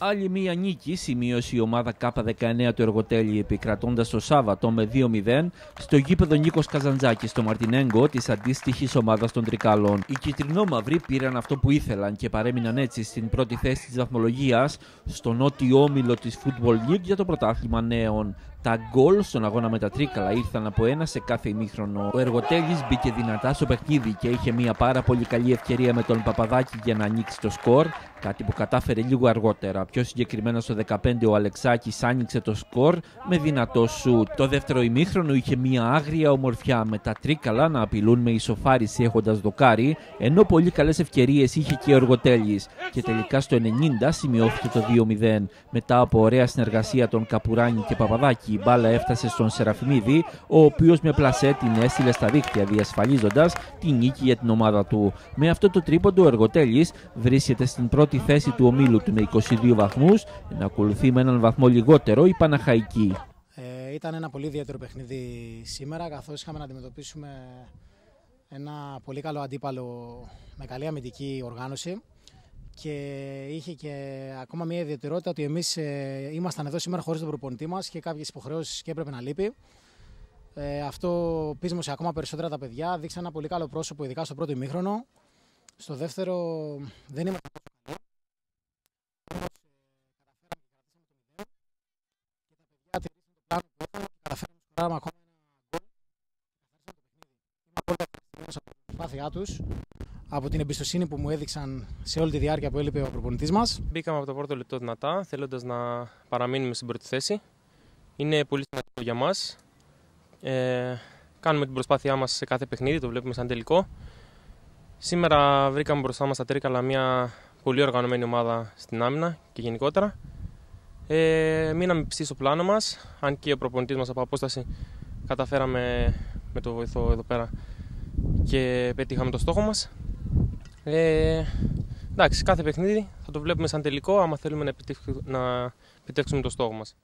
Άλλη μία νίκη σημείωσε η ομάδα K19 του Εργοτέλη επικρατώντας το Σάββατο με 2-0 στο γήπεδο Νίκος Καζαντζάκης στο Μαρτινέγκο της αντίστοιχης ομάδας των Τρικάλων. Οι κυτρινόμαυροι πήραν αυτό που ήθελαν και παρέμειναν έτσι στην πρώτη θέση της βαθμολογίας στο νότιο όμιλο της Football League για το πρωτάθλημα νέων. Τα γκολ στον αγώνα με τα τρίκαλα ήρθαν από ένα σε κάθε ημίχρονο. Ο Εργοτέλης μπήκε δυνατά στο παιχνίδι και είχε μια πάρα πολύ καλή ευκαιρία με τον Παπαδάκη για να ανοίξει το σκορ, κάτι που κατάφερε λίγο αργότερα. Πιο συγκεκριμένα στο 15 ο Αλεξάκης άνοιξε το σκορ με δυνατό σου. Το δεύτερο ημίχρονο είχε μια άγρια ομορφιά με τα τρίκαλα να απειλούν με ισοφάριση έχοντας δοκάρι, ενώ πολύ καλές ευκαιρίες είχε και ο Εργοτέλης. Και τελικά στο 90 σημειώθηκε το 2-0. Μετά από ωραία συνεργασία των Καπουράνη και Παπαδάκη, η μπάλα έφτασε στον Σεραφιμίδη, ο οποίος με πλασέ την έστειλε στα δίκτυα, διασφαλίζοντας την νίκη για την ομάδα του. Με αυτό το τρίποντο, ο Εργοτέλης βρίσκεται στην πρώτη θέση του ομίλου του με 22 βαθμούς, να ακολουθεί με έναν βαθμό λιγότερο η Παναχαϊκή. Ε, ήταν ένα πολύ ιδιαίτερο παιχνίδι σήμερα, καθώς είχαμε να αντιμετωπίσουμε ένα πολύ καλό αντίπαλο με καλή αμυντική οργάνωση και είχε και ακόμα μια ιδιαιτερότητα ότι εμείς ε, ήμασταν εδώ σήμερα χωρίς τον προπονητή μας και κάποιες υποχρεώσεις και έπρεπε να λείπει. Ε, αυτό πείσμωσε ακόμα περισσότερα τα παιδιά, δείξαν ένα πολύ καλό πρόσωπο ειδικά στο πρώτο ημίχρονο. Στο δεύτερο δεν ήμασταν ακόμα προσπάθειά τους από την εμπιστοσύνη που μου έδειξαν σε όλη τη διάρκεια που έλειπε ο προπονητής μας. Μπήκαμε από το πρώτο λεπτό δυνατά, θέλοντας να παραμείνουμε στην πρώτη θέση. Είναι πολύ σημαντικό για μας. Ε, κάνουμε την προσπάθειά μας σε κάθε παιχνίδι, το βλέπουμε σαν τελικό. Σήμερα βρήκαμε μπροστά μας τα Τρίκαλα μια πολύ οργανωμένη ομάδα στην άμυνα και γενικότερα. Ε, μείναμε πιστοί στο πλάνο μας, αν και ο προπονητής μας από απόσταση καταφέραμε με το βοηθό εδώ πέρα και πετύχαμε το στόχο μας. Ε, εντάξει, κάθε παιχνίδι θα το βλέπουμε σαν τελικό άμα θέλουμε να επιτύχουμε το στόχο μας.